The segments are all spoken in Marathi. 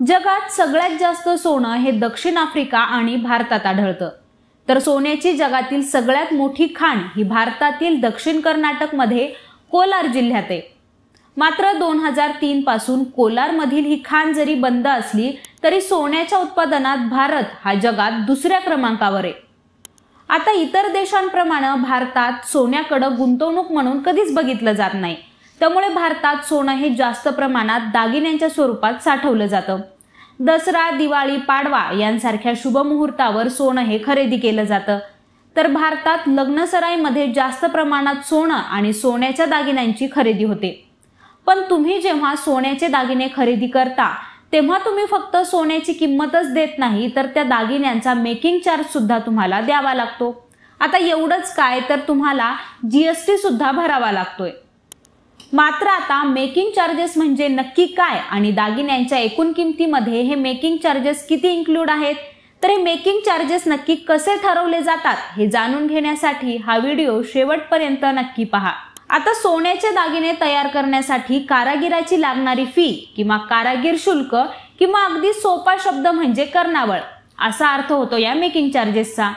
जगात सगळ्यात जास्त सोनं हे दक्षिण आफ्रिका आणि भारतात आढळतं. तर सोन्याची जगातील सगळ्यात मोठी खाण ही भारतातील दक्षिण कर्नाटकमध्ये कोलार जिल्ह्यात आहे. मात्र दोन हजार तीन पासून कोलारमधील ही खाण जरी बंद असली तरी सोन्याच्या उत्पादनात भारत हा जगात दुसऱ्या क्रमांकावर आहे. आता इतर देशांप्रमाणे भारतात सोन्याकडं गुंतवणूक म्हणून कधीच बघितलं जात नाही. त्यामुळे भारतात सोनं हे जास्त प्रमाणात दागिन्यांच्या स्वरूपात साठवलं जातं. दसरा दिवाळी पाडवा यांसारख्या शुभ मुहूर्तावर सोनं हे खरेदी केलं जातं. तर भारतात लग्नसराईमध्ये जास्त प्रमाणात सोनं आणि सोन्याच्या दागिन्यांची खरेदी होते. पण तुम्ही जेव्हा सोन्याचे दागिने खरेदी करता तेव्हा तुम्ही फक्त सोन्याची किंमतच देत नाही तर त्या दागिन्यांचा मेकिंग चार्ज सुद्धा तुम्हाला द्यावा लागतो. आता एवढंच काय तर तुम्हाला जीएसटी सुद्धा भरावा लागतोय. मात्र आता मेकिंग चार्जेस म्हणजे नक्की काय आणि दागिन्यांच्या एकूण किमतीमध्ये हे मेकिंग चार्जेस किती इन्क्लूड आहेत? तर हे मेकिंग चार्जेस नक्की कसे ठरवले जातात हे जाणून घेण्यासाठी हा व्हिडिओ शेवटपर्यंत नक्की पहा. आता सोन्याचे दागिने तयार करण्यासाठी कारागिराची लागणारी फी किंवा कारागीर शुल्क किंवा अगदी सोपा शब्द म्हणजे कर्णावळ असा अर्थ होतो या मेकिंग चार्जेसचा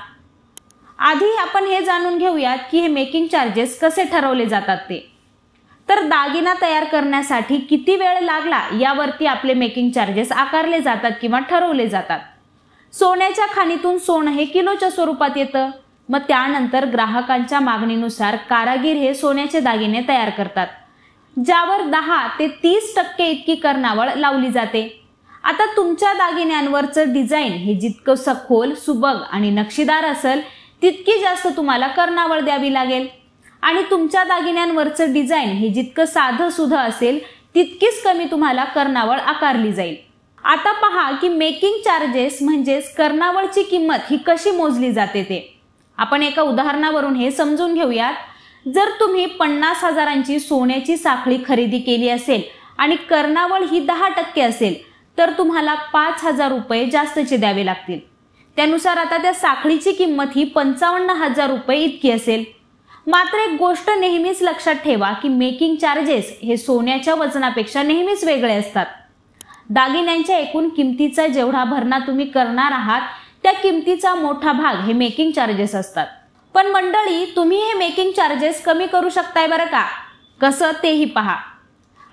आधी आपण हे जाणून घेऊयात की हे मेकिंग चार्जेस कसे ठरवले जातात ते. तर दागिना तयार करण्यासाठी किती वेळ लागला यावरती आपले मेकिंग चार्जेस आकारले जातात किंवा ठरवले जातात. सोन्याच्या खाणीतून सोनं हे किलोच्या स्वरूपात येतं. मग त्यानंतर ग्राहकांच्या मागणीनुसार कारागीर हे सोन्याचे दागिने तयार करतात. ज्यावर दहा ते तीस टक्के इतकी कर्णावळ लावली जाते. आता तुमच्या दागिन्यांवरचं डिझाईन हे जितकं सखोल सुबग आणि नक्षीदार असेल तितकी जास्त तुम्हाला कर्णावळ द्यावी लागेल. आणि तुमच्या दागिन्यांवरचं डिझाईन हे जितकं साधं सुधं असेल तितकीच कमी तुम्हाला कर्णावळ आकारली जाईल. आता पहा की मेकिंग चार्जेस म्हणजेच कर्णावळची किंमत ही कशी मोजली जाते ते. आपण एका उदाहरणावरून हे समजून घेऊयात. जर तुम्ही पन्नास हजारांची सोन्याची साखळी खरेदी केली असेल आणि कर्णावळ ही दहा टक्के असेल तर तुम्हाला पाच हजार रुपये जास्तचे द्यावे लागतील. त्यानुसार आता त्या साखळीची किंमत ही पंचावन्न हजार रुपये इतकी असेल. मात्र एक गोष्ट नेहमीच लक्षात ठेवा की मेकिंग चार्जेस हे सोन्याच्या वजनापेक्षा नेहमीच वेगळे असतात. दागिन्यांच्या एकूण किमतीचा जेवढा भरणा तुम्ही करणार आहात त्या किमतीचा मोठा भाग हे मेकिंग चार्जेस असतात. पण मंडळी तुम्ही हे मेकिंग चार्जेस कमी करू शकताय बरं का? कसं तेही पहा.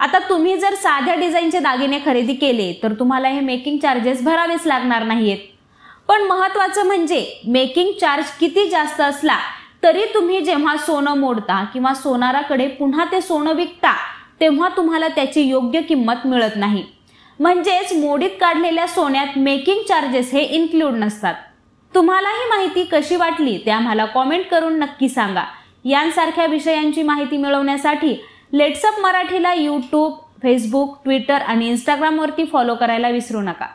आता तुम्ही जर साध्या डिझाईनचे दागिने खरेदी केले तर तुम्हाला हे मेकिंग चार्जेस भरावेच लागणार नाहीयेत. पण महत्वाचं म्हणजे मेकिंग चार्ज किती जास्त असला तरी तुम्ही जेव्हा सोनं मोडता किंवा सोनाराकडे पुन्हा ते सोनं विकता तेव्हा तुम्हाला त्याची योग्य किंमत मिळत नाही. म्हणजेच मोडीत काढलेल्या सोन्यात मेकिंग चार्जेस हे इन्क्लूड नसतात. तुम्हाला ही माहिती कशी वाटली ते आम्हाला कॉमेंट करून नक्की सांगा. यांसारख्या विषयांची माहिती मिळवण्यासाठी लेट्सअप मराठीला यूट्यूब फेसबुक ट्विटर आणि इंस्टाग्रामवरती फॉलो करायला विसरू नका.